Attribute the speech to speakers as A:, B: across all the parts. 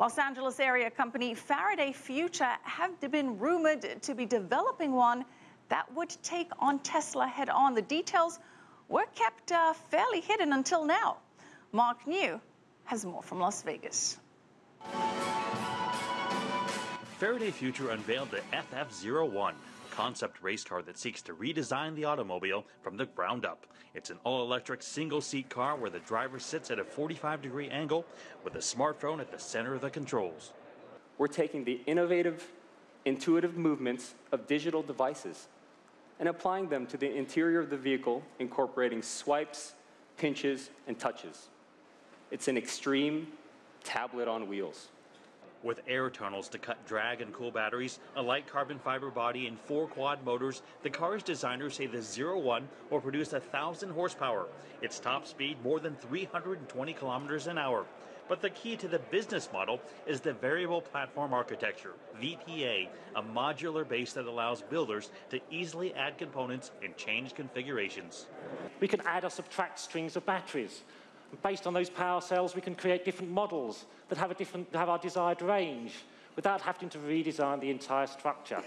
A: Los Angeles area company Faraday Future have been rumored to be developing one that would take on Tesla head on. The details were kept uh, fairly hidden until now. Mark Niu has more from Las Vegas.
B: Faraday Future unveiled the FFZERO1, a concept race car that seeks to redesign the automobile from the ground up. It's an all electric single seat car where the driver sits at a 45 degree angle with a smartphone at the center of the controls.
C: We're taking the innovative, intuitive movements of digital devices and applying them to the interior of the vehicle, incorporating swipes, pinches, and touches. It's an extreme tablet on wheels.
B: With air tunnels to cut drag and cool batteries, a light carbon fiber body, and four quad motors, the car's designers say the Zero One will produce thousand horsepower. Its top speed more than 320 kilometers an hour. But the key to the business model is the variable platform architecture, VPA, a modular base that allows builders to easily add components and change configurations.
D: We can add or subtract strings of batteries. Based on those power cells, we can create different models that have, a different, have our desired range without having to redesign the entire structure.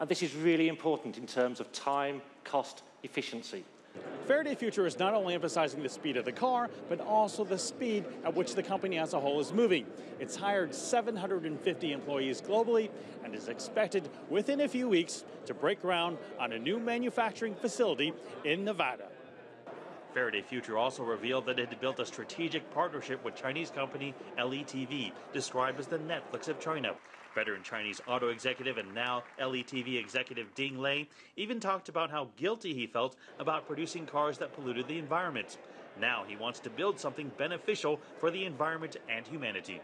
D: And this is really important in terms of time, cost, efficiency.
E: Faraday Future is not only emphasizing the speed of the car, but also the speed at which the company as a whole is moving. It's hired 750 employees globally and is expected within a few weeks to break ground on a new manufacturing facility in Nevada.
B: Faraday Future also revealed that it had built a strategic partnership with Chinese company LETV, described as the Netflix of China. Veteran Chinese auto executive and now LETV executive Ding Lei even talked about how guilty he felt about producing cars that polluted the environment. Now he wants to build something beneficial for the environment and humanity.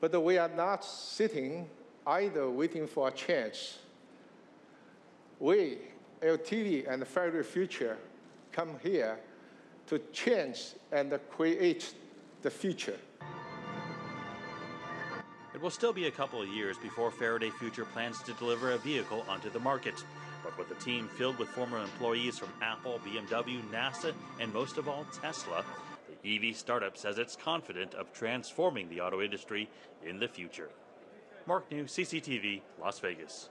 F: But we are not sitting either waiting for a chance. We, LETV and Faraday Future, come here to change and create the future.
B: It will still be a couple of years before Faraday Future plans to deliver a vehicle onto the market. But with a team filled with former employees from Apple, BMW, NASA, and most of all, Tesla, the EV startup says it's confident of transforming the auto industry in the future. Mark Niu, CCTV, Las Vegas.